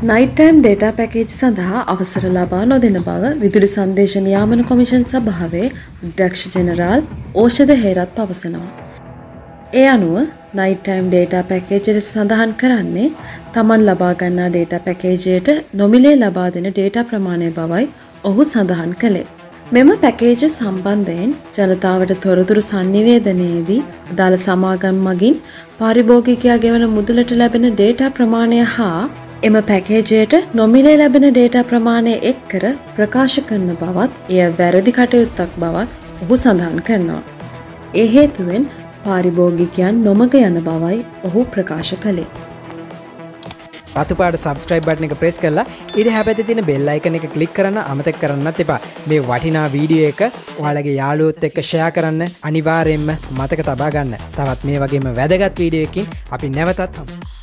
නයිටම් data package සඳහා අවසර ලබා නොදෙන බව විදුලි සංදේශ නියාමන කොමිෂන් සභාවේ අධ්‍යක්ෂ ජෙනරාල් ඕෂධ හේරත් පවසනවා. ඒ අනුව නයිටම් ඩේටා පැකේජයට සඳහන් කරන්නේ තමන් ලබාගන්නා ඩේටා පැකේජයට නොමිලේ ලබා දෙන ඩේටා ප්‍රමාණය බවයි ඔහු සඳහන් කළේ. මෙම පැකේජ සම්බන්ධයෙන් ජනතාවට තොරතුරු සංනිවේදනයේදී අදාළ සමාගම් මගින් පාරිභෝගිකයා ගෙවන මුදලට ලැබෙන ඩේටා ප්‍රමාණය හා එම පැකේජයට නොමිලේ ලැබෙන ඩේටා ප්‍රමාණය එක් කර ප්‍රකාශ කරන බවත් එය වැරදි කටයුත්තක් බවත් ඔහු සඳහන් කරනවා. ඒ හේතුවෙන් පාරිභෝගිකයන් නොමග යන බවයි ඔහු ප්‍රකාශ කළේ. රතුපාට සබස්ක්‍රයිබ් බට්න එක ප්‍රෙස් කරලා ඉඩ හැපැති තින බෙල්ලයිකන එක කලික් කරන්න අමතක් කරන්නත් එපා මේ වටිනා වීඩියෝ එක ඔයාලගේ යාලුවොත් එක්ක ෂයා කරන්න අනිවාරයෙන්ම මතක තබා ගන්න තවත් මේ වගේම වැදගත් වීඩියෝකින් අපි නැවතත් හම්.